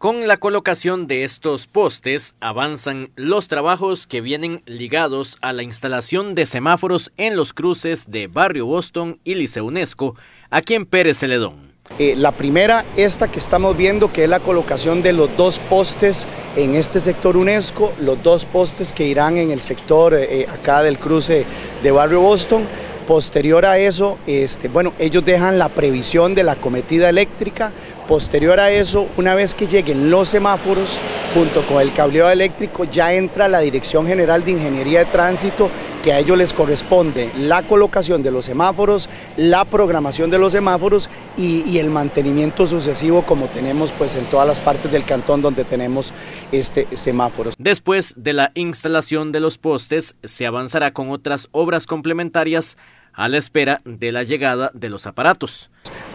Con la colocación de estos postes avanzan los trabajos que vienen ligados a la instalación de semáforos en los cruces de Barrio Boston y Liceo UNESCO, aquí en Pérez Celedón. Eh, la primera, esta que estamos viendo, que es la colocación de los dos postes en este sector UNESCO, los dos postes que irán en el sector eh, acá del cruce de Barrio Boston. Posterior a eso, este, bueno, ellos dejan la previsión de la cometida eléctrica. Posterior a eso, una vez que lleguen los semáforos, junto con el cableado eléctrico, ya entra la Dirección General de Ingeniería de Tránsito, que a ellos les corresponde la colocación de los semáforos, la programación de los semáforos y, el mantenimiento sucesivo como tenemos pues en todas las partes del cantón donde tenemos este semáforos. Después de la instalación de los postes, se avanzará con otras obras complementarias a la espera de la llegada de los aparatos.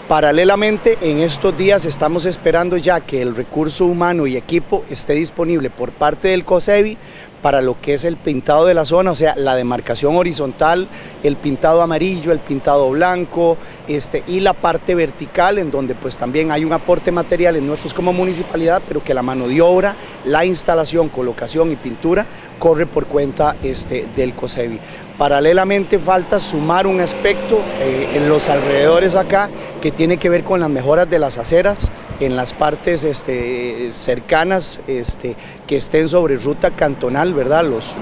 Paralelamente, en estos días estamos esperando ya que el recurso humano y equipo esté disponible por parte del COSEBI para lo que es el pintado de la zona, o sea, la demarcación horizontal, el pintado amarillo, el pintado blanco, este, y la parte vertical, en donde pues también hay un aporte material en nosotros como municipalidad, pero que la mano de obra, la instalación, colocación y pintura corre por cuenta este, del COSEBI. Paralelamente falta sumar un aspecto eh, en los alrededores acá que tiene que ver con las mejoras de las aceras en las partes este, cercanas este, que estén sobre ruta cantonal, ¿verdad? Los,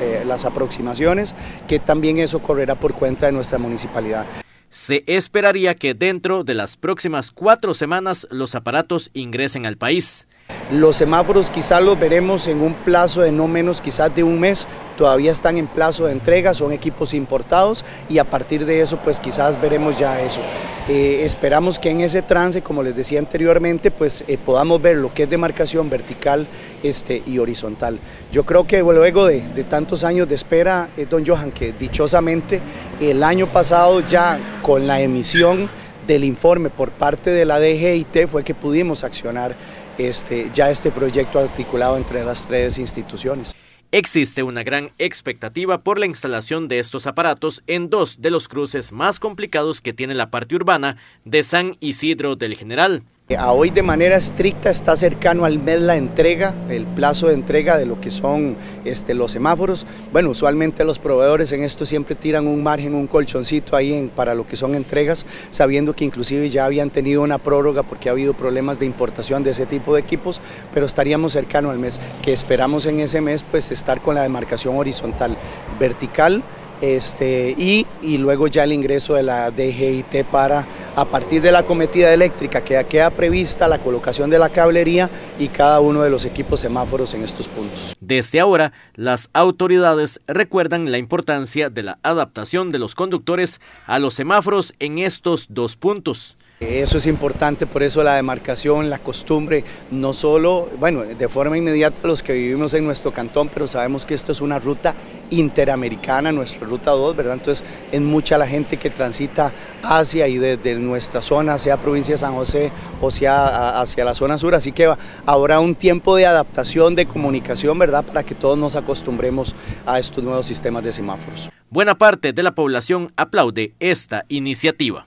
eh, las aproximaciones, que también eso correrá por cuenta de nuestra municipalidad. Se esperaría que dentro de las próximas cuatro semanas los aparatos ingresen al país. Los semáforos quizás los veremos en un plazo de no menos quizás de un mes, todavía están en plazo de entrega, son equipos importados y a partir de eso pues quizás veremos ya eso. Eh, esperamos que en ese trance, como les decía anteriormente, pues eh, podamos ver lo que es demarcación vertical este, y horizontal. Yo creo que luego de, tantos años de espera, eh, don Johan, que dichosamente el año pasado ya con la emisión del informe por parte de la DGIT fue que pudimos accionar este, ya este proyecto articulado entre las tres instituciones. Existe una gran expectativa por la instalación de estos aparatos en dos de los cruces más complicados que tiene la parte urbana de San Isidro del General. A hoy de manera estricta está cercano al mes la entrega, el plazo de entrega de lo que son este, los semáforos. Bueno, usualmente los proveedores en esto siempre tiran un margen, un colchoncito ahí en, para lo que son entregas, sabiendo que inclusive ya habían tenido una prórroga porque ha habido problemas de importación de ese tipo de equipos, pero estaríamos cercano al mes, que esperamos en ese mes pues estar con la demarcación horizontal, vertical, este, y, y, luego ya el ingreso de la DGIT para, a partir de la cometida eléctrica que queda prevista, la colocación de la cablería y cada uno de los equipos semáforos en estos puntos. Desde ahora, las autoridades recuerdan la importancia de la adaptación de los conductores a los semáforos en estos dos puntos. Eso es importante, por eso la demarcación, la costumbre, no solo, bueno, de forma inmediata los que vivimos en nuestro cantón, pero sabemos que esto es una ruta interamericana, nuestra ruta 2, ¿verdad? Entonces es mucha la gente que transita hacia y desde nuestra zona, sea provincia de San José o sea hacia la zona sur, así que habrá un tiempo de adaptación, de comunicación, ¿verdad? Para que todos nos acostumbremos a estos nuevos sistemas de semáforos. Buena parte de la población aplaude esta iniciativa.